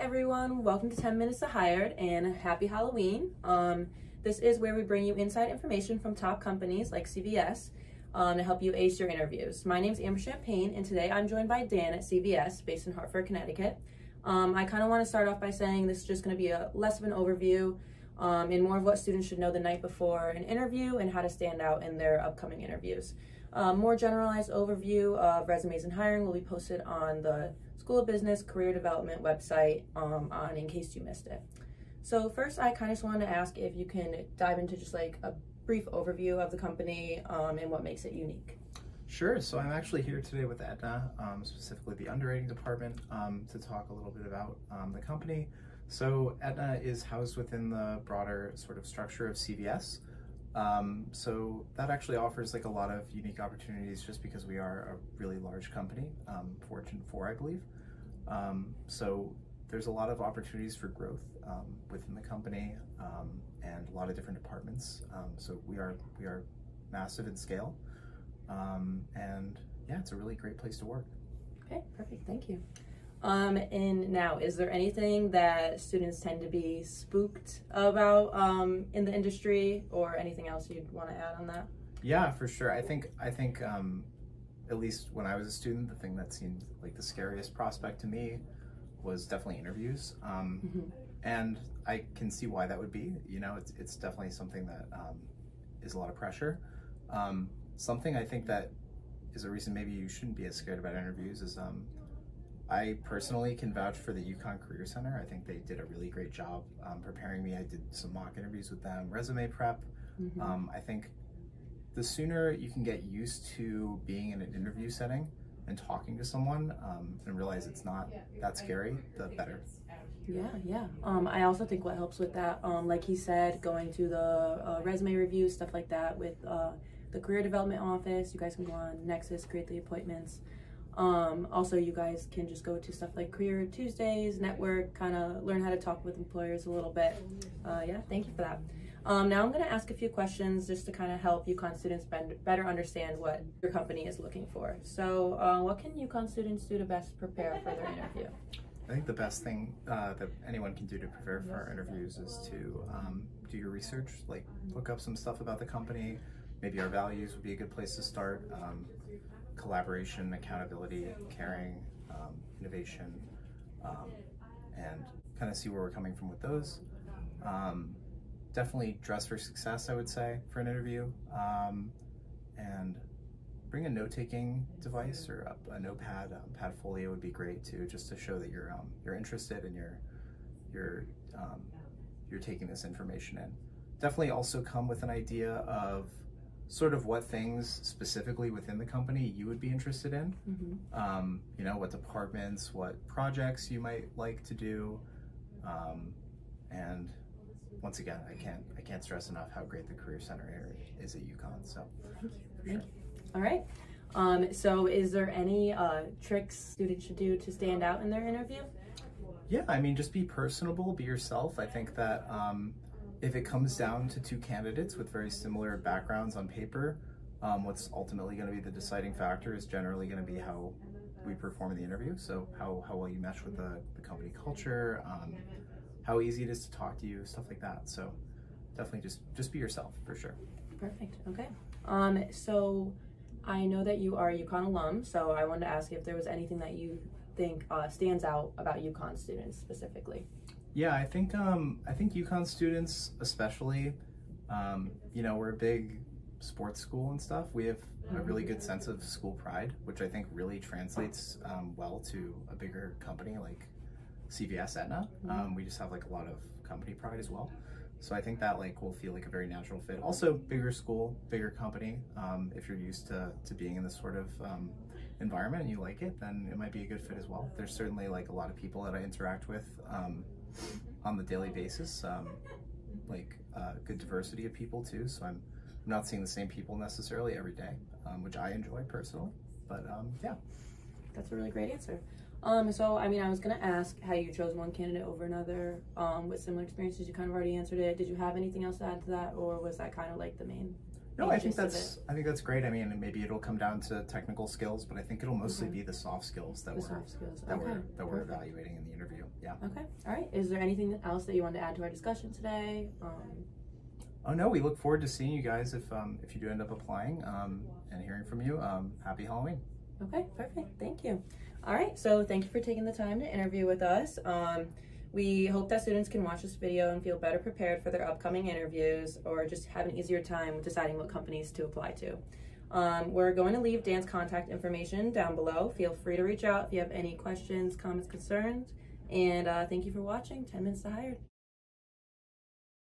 everyone, welcome to 10 Minutes to Hired and happy Halloween. Um, this is where we bring you inside information from top companies like CVS um, to help you ace your interviews. My name is Amber Champagne and today I'm joined by Dan at CVS based in Hartford, Connecticut. Um, I kind of want to start off by saying this is just going to be a less of an overview um, and more of what students should know the night before an interview and how to stand out in their upcoming interviews. Um, more generalized overview of resumes and hiring will be posted on the School of Business Career Development website um, on in case you missed it. So first, I kind of just wanted to ask if you can dive into just like a brief overview of the company um, and what makes it unique. Sure. So I'm actually here today with Aetna, um, specifically the underwriting department, um, to talk a little bit about um, the company. So Aetna is housed within the broader sort of structure of CVS. Um, so that actually offers like a lot of unique opportunities just because we are a really large company, um, Fortune 4, I believe. Um, so there's a lot of opportunities for growth um, within the company um, and a lot of different departments. Um, so we are we are massive in scale, and yeah, it's a really great place to work. Okay, perfect. Thank you. Um, and now, is there anything that students tend to be spooked about um, in the industry, or anything else you'd want to add on that? Yeah, for sure. I think I think um, at least when I was a student, the thing that seemed like the scariest prospect to me was definitely interviews, um, mm-hmm. and I can see why that would be. You know, it's it's definitely something that um, is a lot of pressure. Um, something I think that is a reason maybe you shouldn't be as scared about interviews is um, I personally can vouch for the UConn Career Center. I think they did a really great job um, preparing me. I did some mock interviews with them, resume prep. Mm-hmm. Um, I think the sooner you can get used to being in an interview setting and talking to someone um, and realize it's not that scary, the better. Yeah, yeah. Um, I also think what helps with that, um, like he said, going to the uh, resume review, stuff like that with uh, the career development office. You guys can go on Nexus, create the appointments. Um, also, you guys can just go to stuff like Career Tuesdays, network, kind of learn how to talk with employers a little bit. Uh, yeah, thank you for that. Um, now I'm going to ask a few questions just to kind of help UConn students better understand what your company is looking for. So, uh, what can UConn students do to best prepare for their interview? I think the best thing uh, that anyone can do to prepare for interviews is to um, do your research, like look up some stuff about the company. Maybe our values would be a good place to start. Um, collaboration, accountability, caring, um, innovation, um, and kind of see where we're coming from with those. Um, definitely dress for success, I would say, for an interview. Um, and bring a note-taking device or a, a notepad, um, Padfolio would be great too, just to show that you're um, you're interested and you're you're you're taking this information in. Definitely also come with an idea of sort of what things specifically within the company you would be interested in. Mm-hmm. Um, you know, what departments, what projects you might like to do, um, and once again, I can't I can't stress enough how great the Career Center is at UConn. So, thank you. Sure. Thank you. All right. Um, so, is there any uh, tricks students should do to stand out in their interview? Yeah, I mean, just be personable, be yourself. I think that um, if it comes down to two candidates with very similar backgrounds on paper, um, what's ultimately going to be the deciding factor is generally going to be how we perform in the interview. So how, how well you mesh with the, the company culture, um, how easy it is to talk to you, stuff like that. So definitely just just be yourself for sure. Perfect. Okay. Um, so I know that you are a UConn alum, so I wanted to ask if there was anything that you think uh, stands out about UConn students specifically. Yeah, I think um, I think UConn students, especially, um, you know, we're a big sports school and stuff. We have a really good sense of school pride, which I think really translates um, well to a bigger company like CVS Aetna. Mm-hmm. Um, we just have like a lot of company pride as well. So I think that like will feel like a very natural fit. Also, bigger school, bigger company. Um, if you're used to to being in this sort of um, environment and you like it, then it might be a good fit as well. There's certainly like a lot of people that I interact with um, on the daily basis, um, like uh, good diversity of people too. So I'm, I'm not seeing the same people necessarily every day, um, which I enjoy personally. But um, yeah, that's a really great answer. Um, so I mean, I was gonna ask how you chose one candidate over another um, with similar experiences. You kind of already answered it. Did you have anything else to add to that, or was that kind of like the main? No, I think that's I think that's great. I mean, maybe it'll come down to technical skills, but I think it'll mostly mm-hmm. be the soft skills that the we're skills. that okay. we're that we're evaluating in the interview. Yeah. Okay. All right. Is there anything else that you want to add to our discussion today? Um, Oh no, we look forward to seeing you guys if um, if you do end up applying um, and hearing from you. Um, happy Halloween. okay. Perfect. Thank you. All right. So thank you for taking the time to interview with us. Um, we hope that students can watch this video and feel better prepared for their upcoming interviews or just have an easier time deciding what companies to apply to. Um, we're going to leave Dan's contact information down below. Feel free to reach out if you have any questions, comments, concerns. And uh, thank you for watching 10 Minutes to Hired.